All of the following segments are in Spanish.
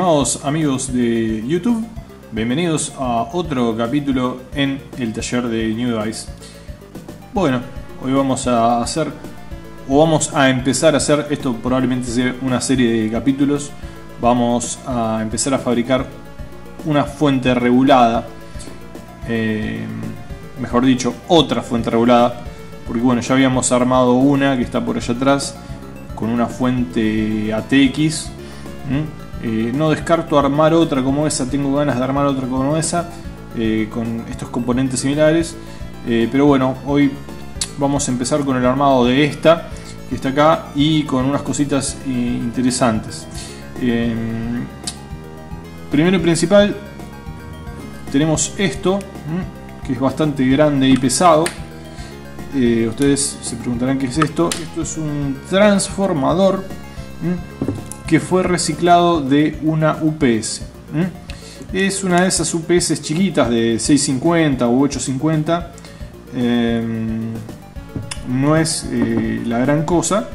Amigos de YouTube, bienvenidos a otro capítulo en el taller de New Device. Bueno, hoy vamos a hacer, o vamos a empezar a hacer, esto probablemente sea una serie de capítulos, vamos a empezar a fabricar una fuente regulada, eh, mejor dicho, otra fuente regulada, porque bueno, ya habíamos armado una que está por allá atrás, con una fuente ATX. Eh, no descarto armar otra como esa, tengo ganas de armar otra como esa, eh, con estos componentes similares. Eh, pero bueno, hoy vamos a empezar con el armado de esta, que está acá, y con unas cositas interesantes. primero y principal, tenemos esto, que es bastante grande y pesado. ustedes se preguntarán qué es esto. Esto es un transformador que fue reciclado de una UPS. Es una de esas UPS chiquitas de 650 o 850. Em, no es eh, la gran cosa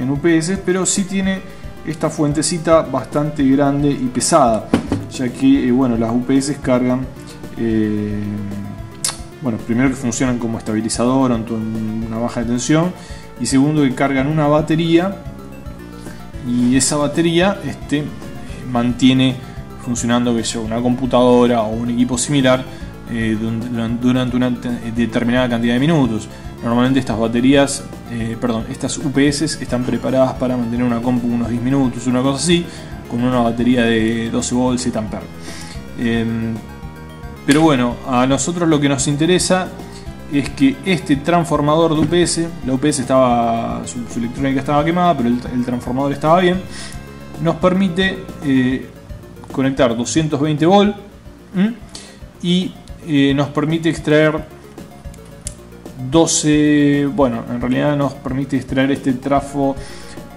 en UPS, pero sí tiene esta fuentecita bastante grande y pesada, ya que eh, bueno, las UPS cargan, eh, bueno, primero que funcionan como estabilizador ante una baja de tensión y segundo que cargan una batería y esa batería este, mantiene funcionando una computadora o un equipo similar eh, durante una determinada cantidad de minutos. Normalmente estas baterías, eh, perdón, estas UPS están preparadas para mantener una compu unos 10 minutos, una cosa así, con una batería de 12 volts 7 amperes. Em, pero bueno, a nosotros lo que nos interesa es que este transformador de UPS, la UPS estaba, su, electrónica estaba quemada, pero el, transformador estaba bien, nos permite eh, conectar 220 volt y eh, nos permite extraer 12, bueno, en realidad nos permite extraer este trafo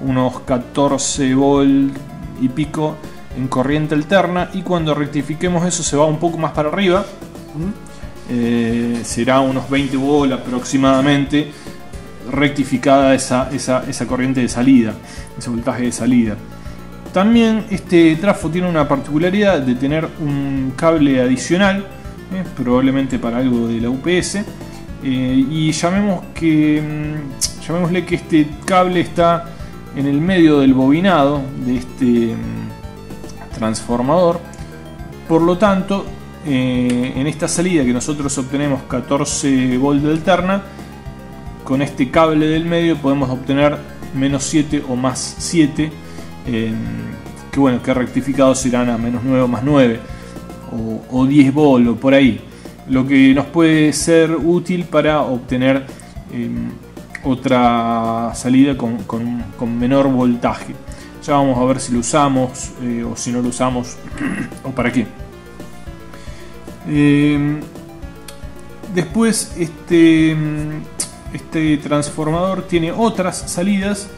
unos 14 volt y pico en corriente alterna y cuando rectifiquemos eso se va un poco más para arriba eh, será unos 20 volt aproximadamente rectificada esa, esa, corriente de salida, ese voltaje de salida. También este trafo tiene una particularidad de tener un cable adicional, eh, probablemente para algo de la UPS, eh, y llamemos que, mm, llamémosle que este cable está en el medio del bobinado de este mm, transformador, por lo tanto eh, en esta salida que nosotros obtenemos 14 volt de alterna, con este cable del medio podemos obtener menos 7 o más 7, que bueno, que rectificados serán a menos 9 o más 9, o, 10 volt o por ahí, lo que nos puede ser útil para obtener em, otra salida con, menor voltaje. Ya vamos a ver si lo usamos eh, o si no lo usamos o para qué. Em, después, este, este transformador tiene otras salidas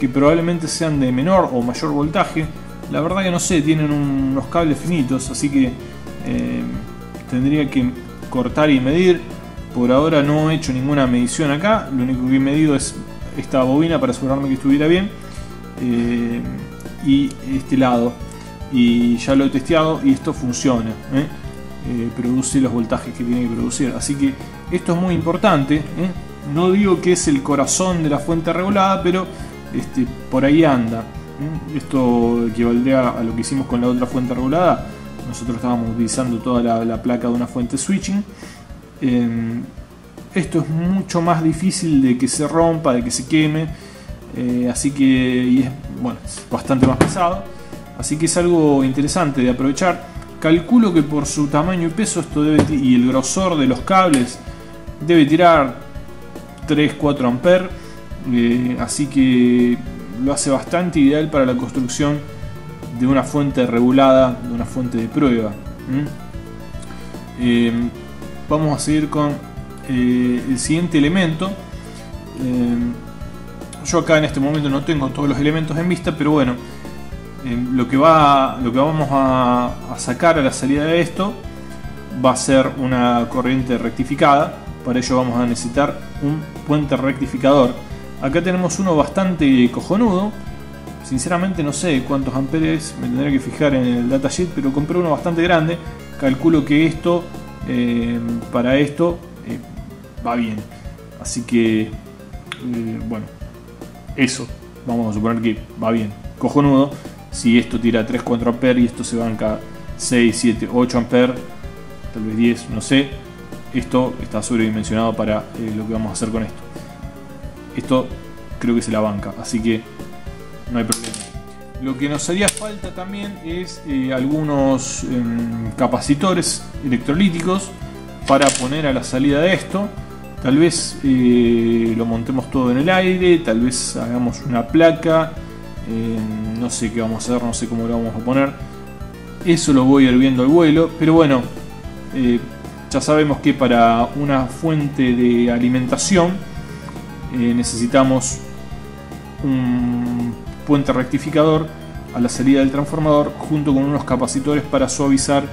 que probablemente sean de menor o mayor voltaje. La verdad que no sé, tienen unos cables finitos, así que em, tendría que cortar y medir. Por ahora no he hecho ninguna medición acá, lo único que he medido es esta bobina para asegurarme que estuviera bien. Em, y este lado. Y ya lo he testeado y esto funciona. ¿eh? Eh, produce los voltajes que tiene que producir. Así que esto es muy importante. ¿eh? No digo que es el corazón de la fuente regulada, pero este, por ahí anda. ¿eh? Esto equivaldría a lo que hicimos con la otra fuente regulada. Nosotros estábamos utilizando toda la, placa de una fuente switching. Em, esto es mucho más difícil de que se rompa, de que se queme. así que es, es bastante más pesado. Así que es algo interesante de aprovechar. Calculo que por su tamaño y peso esto debe y el grosor de los cables debe tirar 3-4 amperes. Eh, así que lo hace bastante ideal para la construcción de una fuente regulada, de una fuente de prueba. Eh, vamos a seguir con eh, el siguiente elemento. yo acá en este momento no tengo todos los elementos en vista, pero bueno, lo, que va, lo que vamos a, sacar a la salida de esto va a ser una corriente rectificada. Para ello vamos a necesitar un puente rectificador. Acá tenemos uno bastante cojonudo. sinceramente no sé cuántos amperes, me tendré que fijar en el datasheet, pero compré uno bastante grande. Calculo que esto, eh, para esto, eh, va bien. Así que, eh, bueno, eso, vamos a suponer que va bien. Cojonudo, si esto tira 3-4 amperes y esto se banca 6, 7, 8 amperes, tal vez 10, no sé. Esto está sobredimensionado para lo que vamos a hacer con esto. Esto creo que se la banca, así que no hay problema. Lo que nos haría falta también es eh, algunos em, capacitores electrolíticos para poner a la salida de esto. Tal vez eh, lo montemos todo en el aire, tal vez hagamos una placa, em, no sé qué vamos a hacer, no sé cómo lo vamos a poner. Eso lo voy a al vuelo, pero bueno, eh, ya sabemos que para una fuente de alimentación necesitamos un puente rectificador a la salida del transformador junto con unos capacitores para suavizar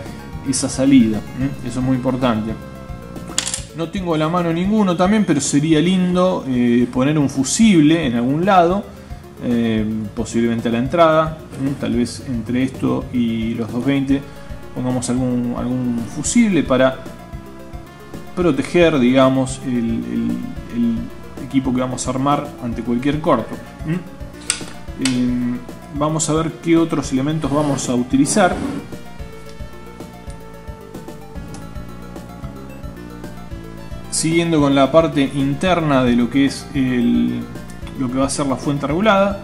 esa salida. Eso es muy importante. No tengo a la mano ninguno también, pero sería lindo eh, poner un fusible en algún lado, eh, posiblemente a la entrada, tal vez entre esto y los 220 pongamos algún, algún fusible para proteger, digamos, el, equipo que vamos a armar ante cualquier corto. Eh, vamos a ver qué otros elementos vamos a utilizar. Siguiendo con la parte interna de lo que es lo que va a ser la fuente regulada,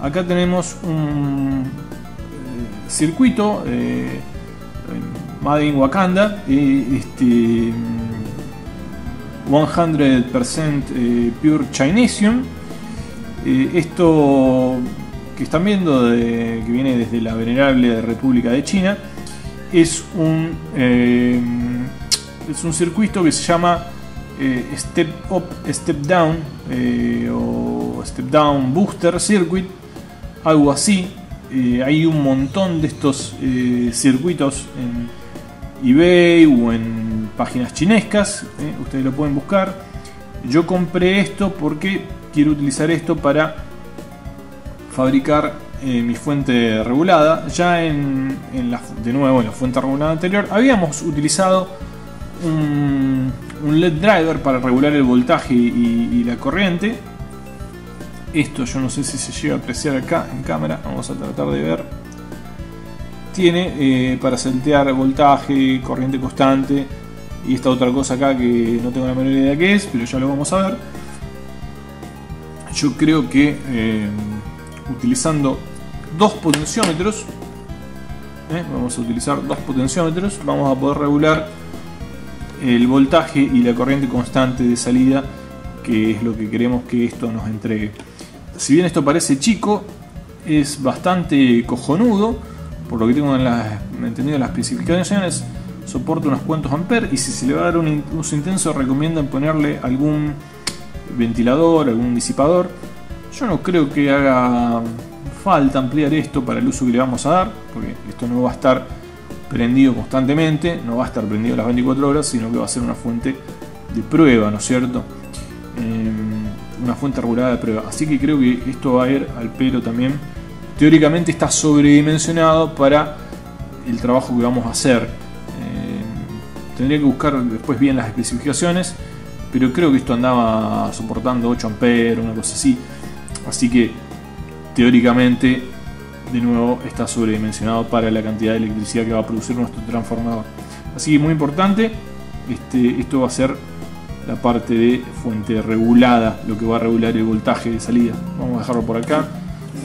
acá tenemos un eh, circuito eh, Made in Wakanda, este, 100% Pure Chinesium. Eh, esto que están viendo, que viene desde la venerable República de China, es un, eh, es un circuito que se llama eh, Step Up, Step Down o Step Down Booster Circuit, algo así. hay un montón de estos circuitos en eBay o en páginas chinescas, ustedes lo pueden buscar. Yo compré esto porque quiero utilizar esto para fabricar eh, mi fuente regulada. Ya en, la, de nuevo en la fuente regulada anterior habíamos utilizado un, LED driver para regular el voltaje y, la corriente. Esto yo no sé si se llega a apreciar acá en cámara, vamos a tratar de ver. Tiene eh, para saltear voltaje, corriente constante y esta otra cosa acá que no tengo la menor idea de qué es, pero ya lo vamos a ver yo creo que eh, utilizando dos potenciómetros, eh, vamos a utilizar dos potenciómetros, vamos a poder regular el voltaje y la corriente constante de salida, que es lo que queremos que esto nos entregue. Si bien esto parece chico, es bastante cojonudo, por lo que tengo en entendido en las especificaciones, soporta unos cuantos amperes y si se le va a dar un uso intenso recomiendan ponerle algún ventilador, algún disipador. Yo no creo que haga falta ampliar esto para el uso que le vamos a dar, porque esto no va a estar prendido constantemente, no va a estar prendido las 24 horas, sino que va a ser una fuente de prueba, ¿no es cierto? Em, una fuente regulada de prueba. Así que creo que esto va a ir al pelo también. Teóricamente está sobredimensionado para el trabajo que vamos a hacer. Em, tendría que buscar después bien las especificaciones pero creo que esto andaba soportando 8 amperes, una cosa así. Así que teóricamente, de nuevo, está sobredimensionado para la cantidad de electricidad que va a producir nuestro transformador. Así que muy importante, este, esto va a ser la parte de fuente regulada, lo que va a regular el voltaje de salida. Vamos a dejarlo por acá.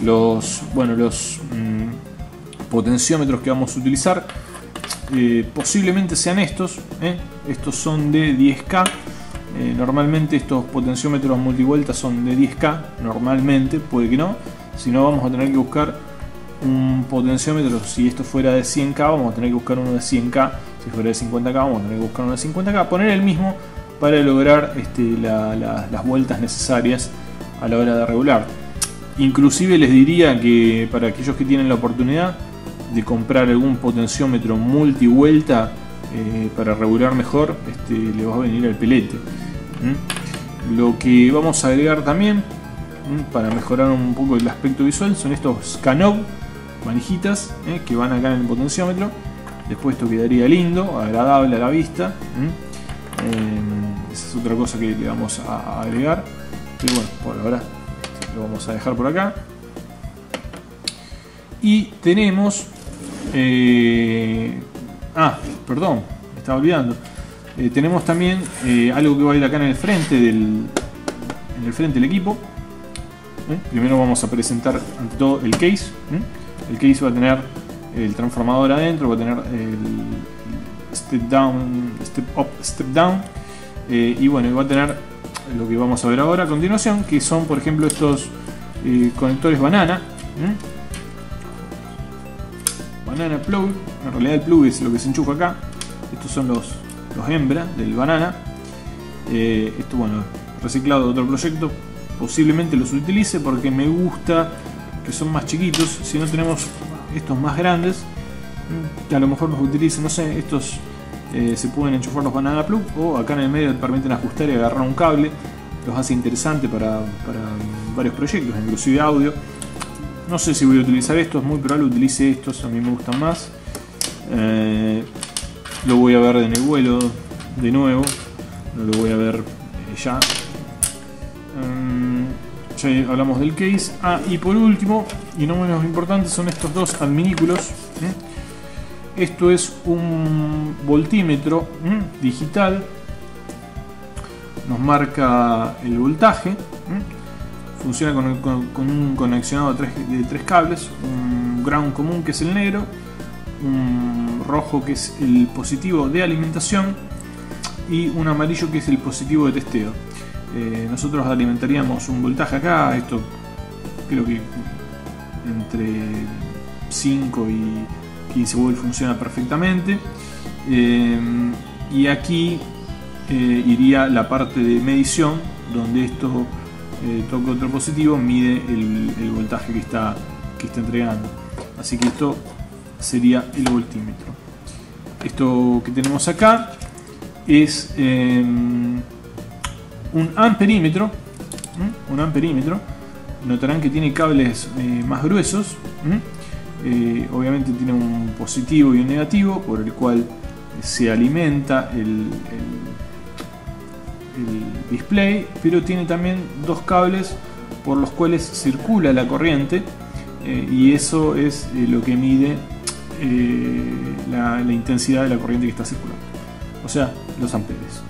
Los, bueno, los mm, potenciómetros que vamos a utilizar eh, posiblemente sean estos. ¿eh? Estos son de 10K eh, normalmente estos potenciómetros multivueltas son de 10K, normalmente, puede que no. Si no, vamos a tener que buscar un potenciómetro. Si esto fuera de 100K, vamos a tener que buscar uno de 100K. Si fuera de 50K, vamos a tener que buscar uno de 50K. Poner el mismo para lograr este, las vueltas necesarias a la hora de regular. Inclusive les diría que para aquellos que tienen la oportunidad de comprar algún potenciómetro multivuelta eh, para regular mejor, este, le va a venir el pelete. Lo que vamos a agregar también para mejorar un poco el aspecto visual son estos Canov, manijitas ¿eh? que van acá en el potenciómetro. Después esto quedaría lindo, agradable a la vista. esa es otra cosa que le vamos a agregar. Pero bueno, por ahora lo vamos a dejar por acá. Y tenemos... Eh, ah, perdón, me estaba olvidando. Eh, tenemos también eh, algo que va a ir acá en el frente del, en el frente del equipo. Primero vamos a presentar todo el case. El case va a tener el transformador adentro, va a tener el step down, step up, step down. y bueno, va a tener lo que vamos a ver ahora a continuación, que son por ejemplo estos conectores banana. Banana plug, en realidad el plug es lo que se enchufa acá. Estos son los, los hembras del banana. Eh, esto, bueno, reciclado de otro proyecto. Posiblemente los utilice porque me gusta que son más chiquitos. Si no tenemos estos más grandes, que a lo mejor los utilice, no sé, estos eh, se pueden enchufar los banana plug o acá en el medio permiten ajustar y agarrar un cable. Los hace interesante para, para varios proyectos, inclusive audio. No sé si voy a utilizar estos, muy probable utilice estos, a mí me gustan más. Eh, lo voy a ver en el vuelo de nuevo, no lo voy a ver ya. Hablamos del case. Ah, y por último, y no menos importante, son estos dos adminículos. Esto es un voltímetro digital. Nos marca el voltaje funciona con, un conexionado de tres, cables, un ground común que es el negro, un rojo que es el positivo de alimentación y un amarillo que es el positivo de testeo. Eh, nosotros alimentaríamos un voltaje acá, esto creo que entre 5 y 15 volts funciona perfectamente. Eh, y aquí eh, iría la parte de medición donde esto toco otro positivo, mide el, voltaje que está, que está entregando. Así que esto sería el voltímetro. Esto que tenemos acá es em, un amperímetro. Un amperímetro. Notarán que tiene cables eh, más gruesos. Eh, obviamente tiene un positivo y un negativo por el cual se alimenta el display, pero tiene también dos cables por los cuales circula la corriente eh, y eso es lo que mide la, intensidad de la corriente que está circulando, o sea, los amperes.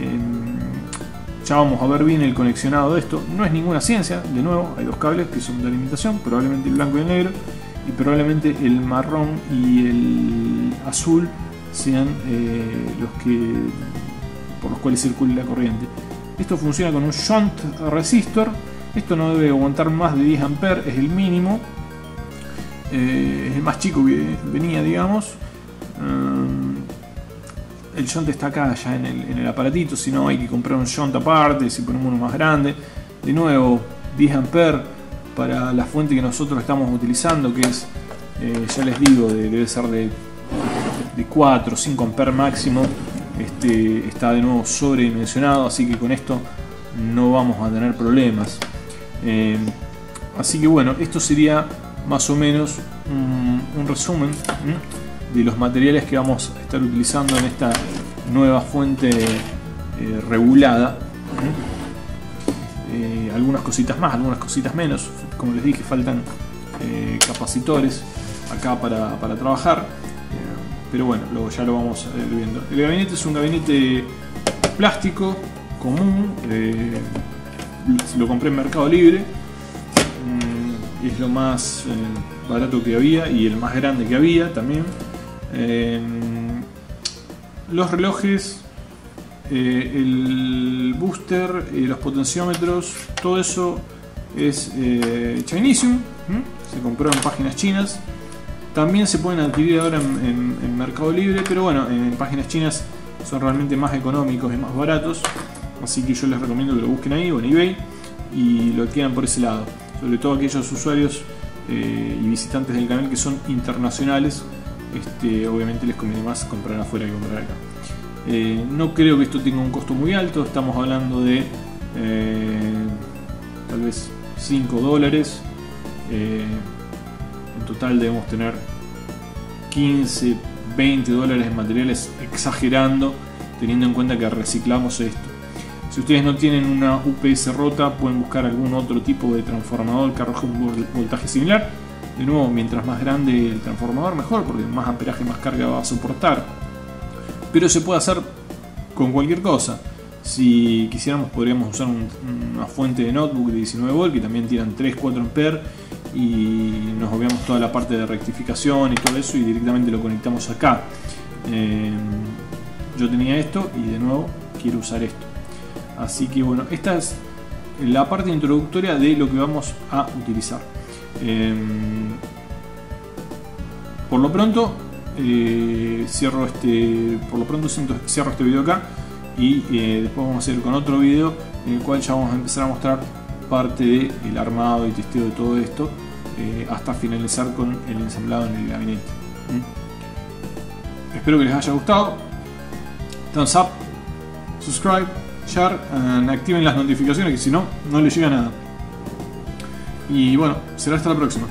Em, ya vamos a ver bien el conexionado de esto, no es ninguna ciencia, de nuevo, hay dos cables que son de alimentación, probablemente el blanco y el negro, y probablemente el marrón y el azul sean los que por los cuales circula la corriente. Esto funciona con un shunt resistor. Esto no debe aguantar más de 10 A, es el mínimo. Eh, es el más chico que venía, digamos. Eh, el shunt está acá ya en el, aparatito, si no hay que comprar un shunt aparte, si ponemos uno más grande. De nuevo, 10 A para la fuente que nosotros estamos utilizando, que es, eh, ya les digo, debe ser de, de 4 o 5 A máximo este, está de nuevo sobredimensionado, así que con esto no vamos a tener problemas. Eh, así que bueno, esto sería más o menos un, resumen de los materiales que vamos a estar utilizando en esta nueva fuente eh, regulada. Eh, algunas cositas más, algunas cositas menos. Como les dije, faltan capacitores acá para, para trabajar pero bueno, luego ya lo vamos viendo. El gabinete es un gabinete plástico, común, eh, lo compré en Mercado Libre, mm, es lo más eh, barato que había y el más grande que había también. Eh, los relojes, el booster, los potenciómetros, todo eso es Chinesium, se compró en páginas chinas. También se pueden adquirir ahora en, Mercado Libre, pero bueno, en páginas chinas son realmente más económicos y más baratos. Así que yo les recomiendo que lo busquen ahí o en eBay y lo adquieran por ese lado. Sobre todo aquellos usuarios eh, y visitantes del canal que son internacionales, este, obviamente les conviene más comprar afuera que comprar acá. Eh, no creo que esto tenga un costo muy alto, estamos hablando de eh, tal vez 5 dólares. Eh, en total debemos tener 15, 20 dólares en materiales exagerando, teniendo en cuenta que reciclamos esto. Si ustedes no tienen una UPS rota, pueden buscar algún otro tipo de transformador que arroje un voltaje similar. De nuevo, mientras más grande el transformador, mejor, porque más amperaje, más carga va a soportar. Pero se puede hacer con cualquier cosa. Si quisiéramos, podríamos usar una fuente de notebook de 19 volt que también tiran 3-4 amperes y nos obviamos toda la parte de rectificación y todo eso y directamente lo conectamos acá. Eh, yo tenía esto y de nuevo quiero usar esto. Así que bueno, esta es la parte introductoria de lo que vamos a utilizar. Eh, por lo pronto eh, cierro este por lo pronto cierro este video acá y después vamos a ir con otro video en el cual ya vamos a empezar a mostrar parte del armado y testeo de todo esto eh, hasta finalizar con el ensamblado en el gabinete. ¿Mm? Espero que les haya gustado. Thumbs up, subscribe, share, activen las notificaciones que si no, no les llega nada. Y bueno, será hasta la próxima.